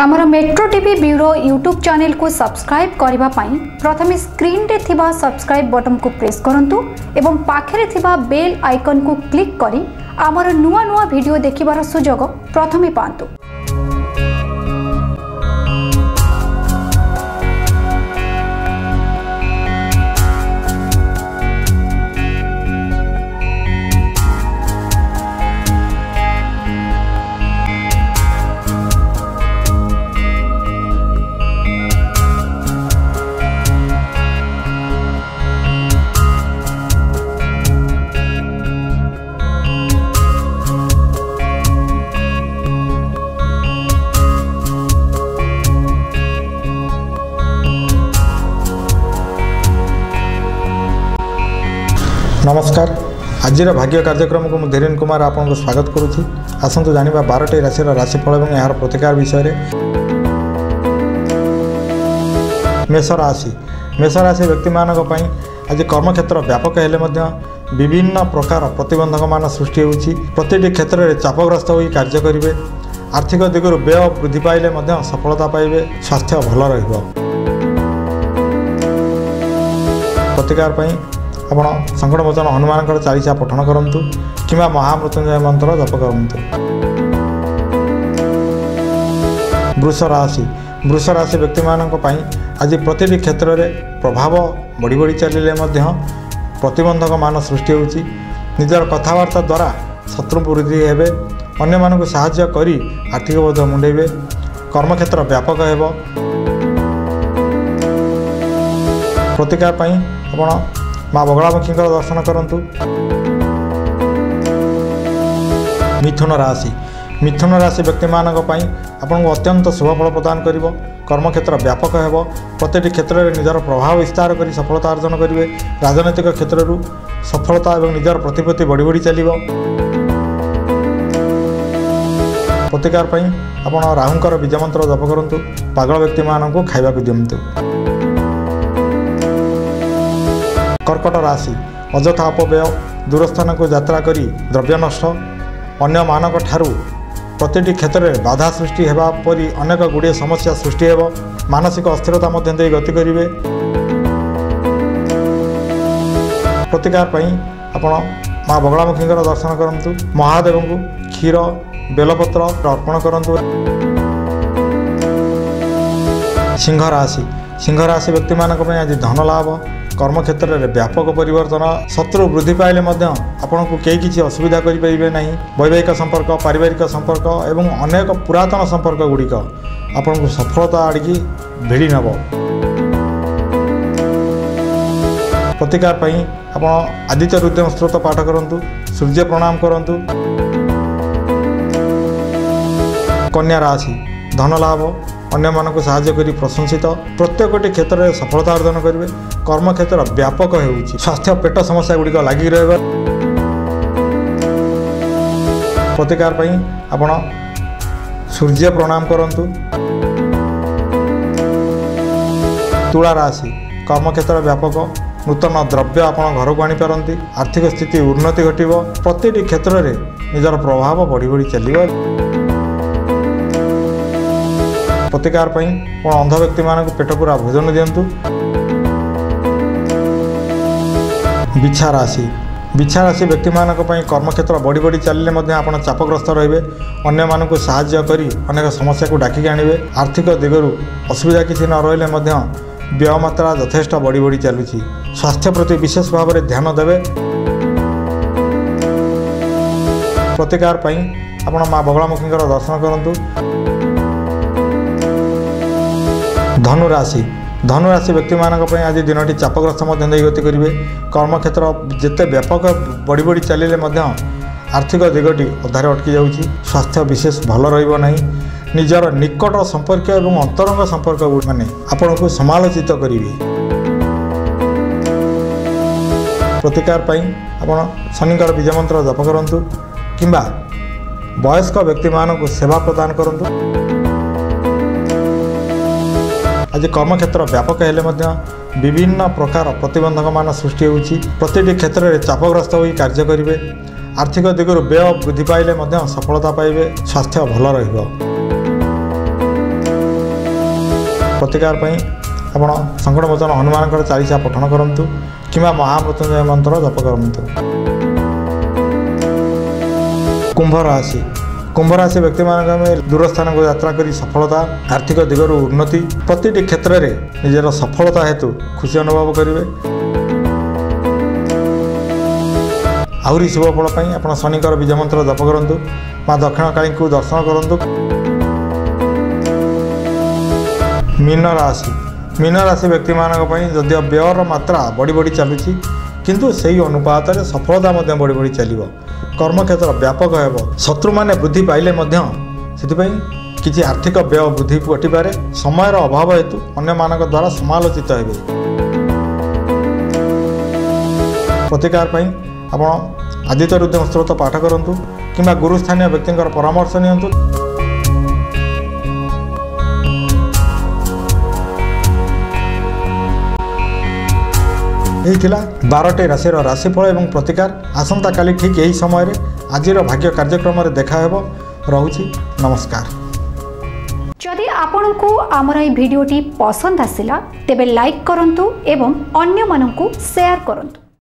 ଆମର metro TV bureau YouTube ଚ୍ୟାନେଲକୁ subscribe କରିବା ପାଇଁ ପ୍ରଥମେ ସ୍କ୍ରିନ୍ରେ ଥିବା ସବସ୍କ୍ରାଇବ୍ ବଟନ୍କୁ ପ୍ରେସ୍ କରନ୍ତୁ ଏବଂ ପାଖରେ ଥିବା ବେଲ୍ ଆଇକନ୍କୁ କ୍ଲିକ୍ କରି ଆମର ନୂଆ ନୂଆ ଭିଡ଼ିଓ ଦେଖିବାର ସୁଯୋଗ ପ୍ରଥମେ ପାଆନ୍ତୁ। ନମସ୍କାର ଆଜିର ଭାଗ୍ୟ କାର୍ଯ୍ୟକ୍ରମକୁ ମୁଁ ଧୀରେନ କୁମାର ଆପଣଙ୍କୁ ସ୍ୱାଗତ କରୁଛି ଆସନ୍ତୁ ଜାଣିବା ବାରଟି ରାଶିର ରାଶିଫଳ ଏବଂ ଏହାର ପ୍ରତିକାର ବିଷୟରେ। ମେଷ ରାଶି। ମେଷ ରାଶି ବ୍ୟକ୍ତିମାନଙ୍କ ପାଇଁ ଆଜି କର୍ମକ୍ଷେତ୍ର ବ୍ୟାପକ ହେଲେ ମଧ୍ୟ ବିଭିନ୍ନ ପ୍ରକାର ପ୍ରତିବନ୍ଧକମାନ ସୃଷ୍ଟି ହେଉଛି। ପ୍ରତିଟି କ୍ଷେତ୍ରରେ ଚାପଗ୍ରସ୍ତ ହୋଇ କାର୍ଯ୍ୟ କରିବେ। ଆର୍ଥିକ ଦିଗରୁ ବ୍ୟୟ ବୃଦ୍ଧି ପାଇଲେ ମଧ୍ୟ ସଫଳତା ପାଇବେ। ସ୍ୱାସ୍ଥ୍ୟ ଭଲ ରହିବ। ପ୍ରତିକାର ପାଇଁ ଆପଣ ସଙ୍କଟମୋଚନ ହନୁମାନଙ୍କର ଚାଳିଶା ପଠନ କରନ୍ତୁ କିମ୍ବା ମହାମୃତ୍ୟୁଞ୍ଜୟ ମନ୍ତ୍ର ଜପ କରନ୍ତୁ। ବୃଷ ରାଶି ବୃଷ ରାଶି ବ୍ୟକ୍ତିମାନଙ୍କ ପାଇଁ ଆଜି ପ୍ରତିଟି କ୍ଷେତ୍ରରେ ପ୍ରଭାବ ବଢ଼ି ବଢ଼ି ଚାଲିଲେ ମଧ୍ୟ ପ୍ରତିବନ୍ଧକମାନ ସୃଷ୍ଟି ହେଉଛି। ନିଜର କଥାବାର୍ତ୍ତା ଦ୍ୱାରା ଶତ୍ରୁ ବୃଦ୍ଧି ହେବେ ଅନ୍ୟମାନଙ୍କୁ ସାହାଯ୍ୟ କରି ଆର୍ଥିକ ବୋଧ ମୁଣ୍ଡେଇବେ କର୍ମକ୍ଷେତ୍ର ବ୍ୟାପକ ହେବ। ପ୍ରତିକାର ପାଇଁ ଆପଣ ମା ବଗଳାମୁଖୀଙ୍କର ଦର୍ଶନ କରନ୍ତୁ। ମିଥୁନ ରାଶି। ମିଥୁନ ରାଶି ବ୍ୟକ୍ତିମାନଙ୍କ ପାଇଁ ଆପଣଙ୍କୁ ଅତ୍ୟନ୍ତ ଶୁଭଫଳ ପ୍ରଦାନ କରିବ। କର୍ମକ୍ଷେତ୍ର ବ୍ୟାପକ ହେବ। ପ୍ରତିଟି କ୍ଷେତ୍ରରେ ନିଜର ପ୍ରଭାବ ବିସ୍ତାର କରି ସଫଳତା ଅର୍ଜନ କରିବେ। ରାଜନୈତିକ କ୍ଷେତ୍ରରୁ ସଫଳତା ଏବଂ ନିଜର ପ୍ରତିପତ୍ତି ବଢ଼ି ବଢ଼ି ଚାଲିବ। ପ୍ରତିକାର ପାଇଁ ଆପଣ ରାହୁଙ୍କର ବୀଜମନ୍ତ୍ର ଜପ କରନ୍ତୁ। ପାଗଳ ବ୍ୟକ୍ତିମାନଙ୍କୁ ଖାଇବାକୁ ଦିଅନ୍ତୁ। କର୍କଟ ରାଶି ଅଯଥା ଅପବ୍ୟୟ ଦୂରସ୍ଥାନକୁ ଯାତ୍ରା କରି ଦ୍ରବ୍ୟ ନଷ୍ଟ ଅନ୍ୟମାନଙ୍କ ଠାରୁ ପ୍ରତିଟି କ୍ଷେତ୍ରରେ ବାଧା ସୃଷ୍ଟି ହେବା ପରି ଅନେକ ଗୁଡ଼ିଏ ସମସ୍ୟା ସୃଷ୍ଟି ହେବ। ମାନସିକ ଅସ୍ଥିରତା ମଧ୍ୟ ଦେଇ ଗତି କରିବେ। ପ୍ରତିକାର ପାଇଁ ଆପଣ ମା ବଗଳାମୁଖୀଙ୍କର ଦର୍ଶନ କରନ୍ତୁ। ମହାଦେବଙ୍କୁ କ୍ଷୀର ବେଲପତ୍ର ଅର୍ପଣ କରନ୍ତୁ। ସିଂହ ରାଶି ସିଂହ ରାଶି ବ୍ୟକ୍ତିମାନଙ୍କ ପାଇଁ ଆଜି ଧନ ଲାଭ। कर्मक्षेत्र क्षेत्र व्यापक परिवर्तन शत्रु वृद्धि पाले आपण को केही कि असुविधा गरिपारे नै वैवाहिक संपर्क पारिवारिक संपर्क एवं सम्पर्क एन सम्पर्क गुडिक आपलता आडि भिडियो प्रतिकारप आदित्य हृदय स्रोत पाठ गरु सूर्य प्रणाम कन् कन्या राशि धनलाभ ଅନ୍ୟମାନଙ୍କୁ ସାହାଯ୍ୟ କରି ପ୍ରଶଂସିତ। ପ୍ରତ୍ୟେକଟି କ୍ଷେତ୍ରରେ ସଫଳତା ଅର୍ଜନ କରିବେ। କର୍ମକ୍ଷେତ୍ର ବ୍ୟାପକ ହେଉଛି। ସ୍ୱାସ୍ଥ୍ୟ ପେଟ ସମସ୍ୟା ଗୁଡ଼ିକ ଲାଗି ରହିବ। ପ୍ରତିକାର ପାଇଁ ଆପଣ ସୂର୍ଯ୍ୟ ପ୍ରଣାମ କରନ୍ତୁ। ତୁଳା ରାଶି। କର୍ମକ୍ଷେତ୍ର ବ୍ୟାପକ। ନୂତନ ଦ୍ରବ୍ୟ ଆପଣ ଘରକୁ ଆଣିପାରନ୍ତି। ଆର୍ଥିକ ସ୍ଥିତି ଉନ୍ନତି ଘଟିବ। ପ୍ରତିଟି କ୍ଷେତ୍ରରେ ନିଜର ପ୍ରଭାବ ବଢ଼ି ବଢ଼ି ଚାଲିବ। ପ୍ରତିକାର ପାଇଁ? ଆପଣ ଅନ୍ଧ ବ୍ୟକ୍ତିମାନଙ୍କୁ ପେଟ ପୁରା ଭୋଜନ ଦିଅନ୍ତୁ? ବିଛା ରାଶି ବିଛା ରାଶି ବ୍ୟକ୍ତିମାନଙ୍କ ପାଇଁ କର୍ମକ୍ଷେତ୍ର ବଢ଼ି ବଢ଼ି ଚାଲିଲେ ମଧ୍ୟ ଆପଣ ଚାପଗ୍ରସ୍ତ ରହିବେ। ଅନ୍ୟମାନଙ୍କୁ ସାହାଯ୍ୟ କରି ଅନେକ ସମସ୍ୟାକୁ ଡାକିକି ଆଣିବେ। ଆର୍ଥିକ ଦିଗରୁ ଅସୁବିଧା କିଛି ନ ରହିଲେ ମଧ୍ୟ ବ୍ୟୟ ମାତ୍ରା ଯଥେଷ୍ଟ ବଢ଼ି ବଢ଼ି ଚାଲୁଛି। ସ୍ୱାସ୍ଥ୍ୟ ପ୍ରତି ବିଶେଷ ଭାବରେ ଧ୍ୟାନ ଦେବେ। ପ୍ରତିକାର ପାଇଁ ଆପଣ ମା ବଗଳାମୁଖୀଙ୍କର ଦର୍ଶନ କରନ୍ତୁ। ଧନୁରାଶି। ଧନୁରାଶି ବ୍ୟକ୍ତିମାନଙ୍କ ପାଇଁ ଆଜି ଦିନଟି ଚାପଗ୍ରସ୍ତ ମଧ୍ୟ ଦେଇ ଗତି କରିବେ। କର୍ମକ୍ଷେତ୍ର ଯେତେ ବ୍ୟାପକ ବଢ଼ି ବଢ଼ି ଚାଲିଲେ ମଧ୍ୟ ଆର୍ଥିକ ଦିଗଟି ଅଧାରେ ଅଟକି ଯାଉଛି। ସ୍ୱାସ୍ଥ୍ୟ ବିଶେଷ ଭଲ ରହିବ ନାହିଁ। ନିଜର ନିକଟ ସମ୍ପର୍କୀୟ ଏବଂ ଅନ୍ତରଙ୍ଗ ସମ୍ପର୍କ ମାନେ ଆପଣଙ୍କୁ ସମାଲୋଚିତ କରିବେ। ପ୍ରତିକାର ପାଇଁ ଆପଣ ଶନିଙ୍କର ବୀଜମନ୍ତ୍ର ଜପ କରନ୍ତୁ କିମ୍ବା ବୟସ୍କ ବ୍ୟକ୍ତିମାନଙ୍କୁ ସେବା ପ୍ରଦାନ କରନ୍ତୁ। ଆଜି କର୍ମକ୍ଷେତ୍ର ବ୍ୟାପକ ହେଲେ ମଧ୍ୟ ବିଭିନ୍ନ ପ୍ରକାର ପ୍ରତିବନ୍ଧକମାନ ସୃଷ୍ଟି ହେଉଛି। ପ୍ରତିଟି କ୍ଷେତ୍ରରେ ଚାପଗ୍ରସ୍ତ ହୋଇ କାର୍ଯ୍ୟ କରିବେ। ଆର୍ଥିକ ଦିଗରୁ ବ୍ୟୟ ବୃଦ୍ଧି ପାଇଲେ ମଧ୍ୟ ସଫଳତା ପାଇବେ। ସ୍ୱାସ୍ଥ୍ୟ ଭଲ ରହିବ। ପ୍ରତିକାର ପାଇଁ ଆପଣ ସଙ୍କଟମୋଚନ ହନୁମାନଙ୍କର ଚାଳିଶା ପଠନ କରନ୍ତୁ କିମ୍ବା ମହାମୃତ୍ୟୁଞ୍ଜୟ ମନ୍ତ୍ର ଜପ କରନ୍ତୁ। କୁମ୍ଭ ରାଶି କୁମ୍ଭ ରାଶି ବ୍ୟକ୍ତିମାନଙ୍କ ପାଇଁ ଦୂର ସ୍ଥାନକୁ ଯାତ୍ରା କରି ସଫଳତା ଆର୍ଥିକ ଦିଗରୁ ଉନ୍ନତି ପ୍ରତିଟି କ୍ଷେତ୍ରରେ ନିଜର ସଫଳତା ହେତୁ ଖୁସି ଅନୁଭବ କରିବେ। ଆହୁରି ଶୁଭ ଫଳ ପାଇଁ ଆପଣ ଶନିଙ୍କର ବୀଜ ମନ୍ତ୍ର ଜପ କରନ୍ତୁ ମା ଦକ୍ଷିଣକାଳୀଙ୍କୁ ଦର୍ଶନ କରନ୍ତୁ। ମୀନ ରାଶି। ମୀନ ରାଶି ବ୍ୟକ୍ତିମାନଙ୍କ ପାଇଁ ଯଦିଓ ବ୍ୟୟର ମାତ୍ରା ବଢ଼ି ବଢ଼ି ଚାଲୁଛି କିନ୍ତୁ ସେହି ଅନୁପାତରେ ସଫଳତା ମଧ୍ୟ ବଢ଼ି ବଢ଼ି ଚାଲିବ। କର୍ମକ୍ଷେତ୍ର ବ୍ୟାପକ ହେବ। ଶତ୍ରୁମାନେ ବୃଦ୍ଧି ପାଇଲେ ମଧ୍ୟ ସେଥିପାଇଁ କିଛି ଆର୍ଥିକ ବ୍ୟୟ ବୃଦ୍ଧି ଘଟିପାରେ। ସମୟର ଅଭାବ ହେତୁ ଅନ୍ୟମାନଙ୍କ ଦ୍ୱାରା ସମାଲୋଚିତ ହେବେ। ପ୍ରତିକାର ପାଇଁ ଆପଣ ଆଦିତ୍ୟ ରୁଦ୍ର ସ୍ତ୍ରୋତ ପାଠ କରନ୍ତୁ କିମ୍ବା ଗୁରୁସ୍ଥାନୀୟ ବ୍ୟକ୍ତିଙ୍କର ପରାମର୍ଶ ନିଅନ୍ତୁ। ଏହି ଥିଲା ବାରଟି ରାଶିର ରାଶିଫଳ ଏବଂ ପ୍ରତିକାର ଆସନ୍ତାକାଲି ଠିକ୍ ଏହି ସମୟରେ ଆଜିର ଭାଗ୍ୟ କାର୍ଯ୍ୟକ୍ରମରେ ଦେଖାହେବ ରହୁଛି। ନମସ୍କାର। ଯଦି ଆପଣଙ୍କୁ ଆମର ଏହି ଭିଡ଼ିଓଟି ପସନ୍ଦ ଆସିଲା ତେବେ ଲାଇକ୍ କରନ୍ତୁ ଏବଂ ଅନ୍ୟମାନଙ୍କୁ ସେୟାର କରନ୍ତୁ।